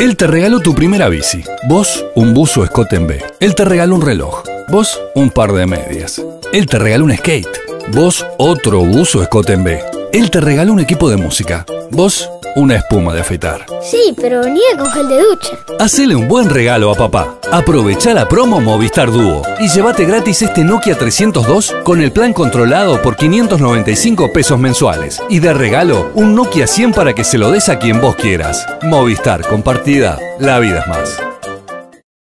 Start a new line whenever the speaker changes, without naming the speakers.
Él te regaló tu primera bici. Vos, un buzo Scott en B. Él te regaló un reloj. Vos, un par de medias. Él te regaló un skate. Vos, otro buzo B. Él te regaló un equipo de música. Vos, una espuma de afeitar.
Sí, pero venía con gel de ducha.
Hacele un buen regalo a papá. Aprovecha la promo Movistar Duo y llévate gratis este Nokia 302 con el plan controlado por 595 pesos mensuales. Y de regalo, un Nokia 100 para que se lo des a quien vos quieras. Movistar, compartida, la vida es más.